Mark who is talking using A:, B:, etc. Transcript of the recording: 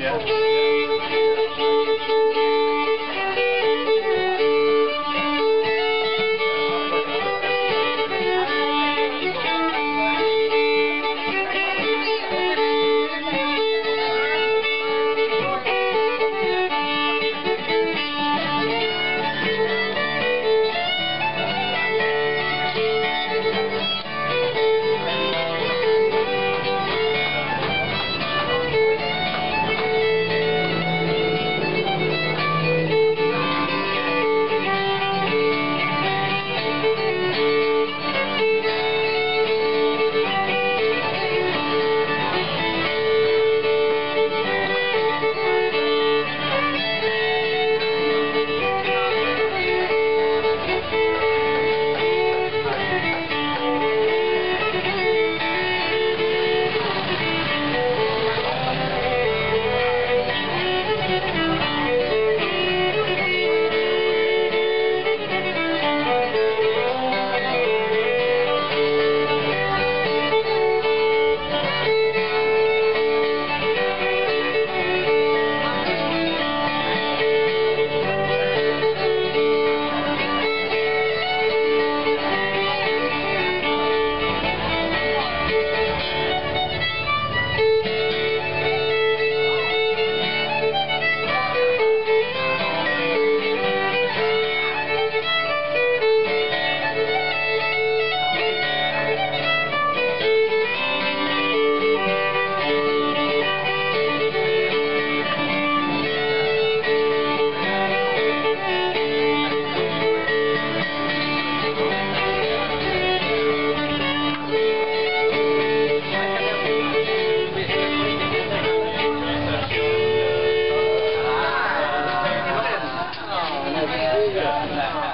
A: Yeah. Yeah.